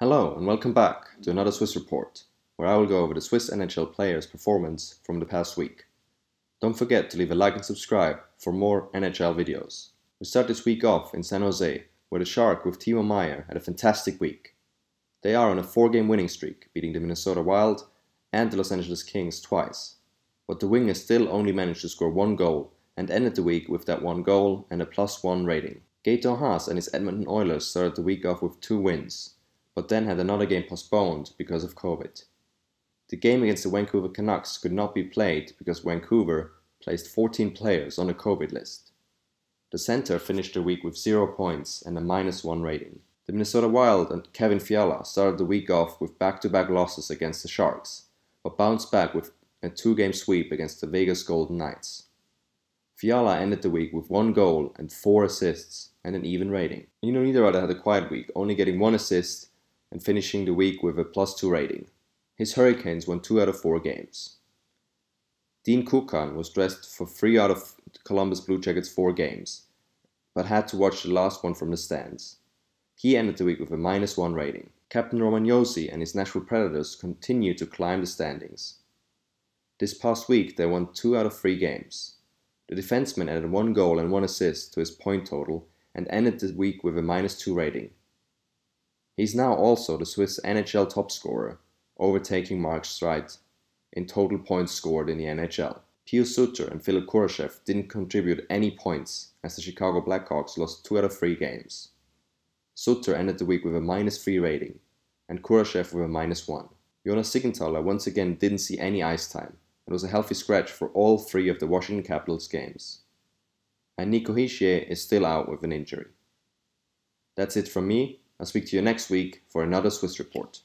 Hello and welcome back to another Swiss Report, where I will go over the Swiss NHL players' performance from the past week. Don't forget to leave a like and subscribe for more NHL videos. We start this week off in San Jose, where the Shark with Timo Meier had a fantastic week. They are on a four-game winning streak, beating the Minnesota Wild and the Los Angeles Kings twice. But the Wingers still only managed to score one goal and ended the week with that one goal and a plus one rating. Gaetan Haas and his Edmonton Oilers started the week off with two wins, but then had another game postponed because of COVID. The game against the Vancouver Canucks could not be played because Vancouver placed 14 players on the COVID list. The center finished the week with 0 points and a minus 1 rating. The Minnesota Wild and Kevin Fiala started the week off with back to back losses against the Sharks, but bounced back with a two game sweep against the Vegas Golden Knights. Fiala ended the week with one goal and four assists and an even rating. You know, Nino Niederreiter had a quiet week, only getting one assist and finishing the week with a plus 2 rating. His Hurricanes won 2 out of 4 games. Dean Kukan was dressed for 3 out of Columbus Blue Jackets' 4 games, but had to watch the last one from the stands. He ended the week with a minus 1 rating. Captain Roman Josi and his Nashville Predators continue to climb the standings. This past week, they won 2 out of 3 games. The defenseman added 1 goal and 1 assist to his point total and ended the week with a minus 2 rating. He is now also the Swiss NHL top scorer, overtaking Mark Streit in total points scored in the NHL. Pius Suter and Philipp Kurashev didn't contribute any points as the Chicago Blackhawks lost two out of three games. Suter ended the week with a minus 3 rating, and Kurashev with a minus 1. Jonas Siegenthaler once again didn't see any ice time, and was a healthy scratch for all three of the Washington Capitals games. And Nico Hischier is still out with an injury. That's it from me, I'll speak to you next week for another Swiss report.